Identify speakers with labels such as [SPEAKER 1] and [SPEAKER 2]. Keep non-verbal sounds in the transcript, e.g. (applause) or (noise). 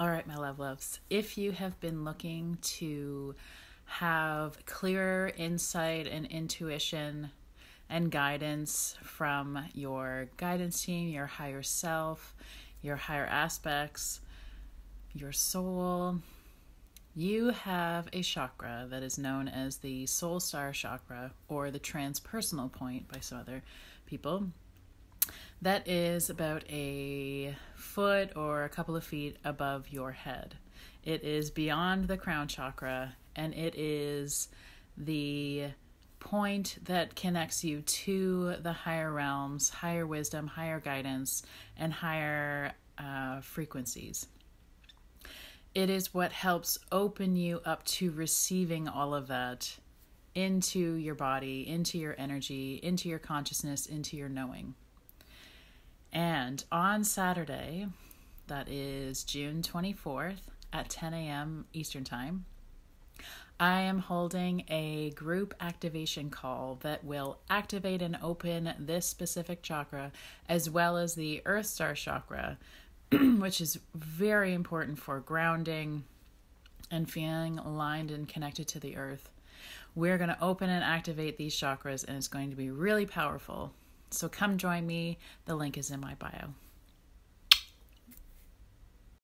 [SPEAKER 1] All right, my love loves. If you have been looking to have clearer insight and intuition and guidance from your guidance team, your higher self, your higher aspects, your soul, you have a chakra that is known as the soul star chakra or the transpersonal point by some other people that is about a foot or a couple of feet above your head. It is beyond the crown chakra and it is the point that connects you to the higher realms, higher wisdom, higher guidance, and higher uh, frequencies. It is what helps open you up to receiving all of that into your body, into your energy, into your consciousness, into your knowing. And on Saturday, that is June 24th at 10 a.m. Eastern Time, I am holding a group activation call that will activate and open this specific chakra as well as the Earth Star chakra, (clears throat) which is very important for grounding and feeling aligned and connected to the earth. We're going to open and activate these chakras, and it's going to be really powerful. So come join me. The link is in my bio.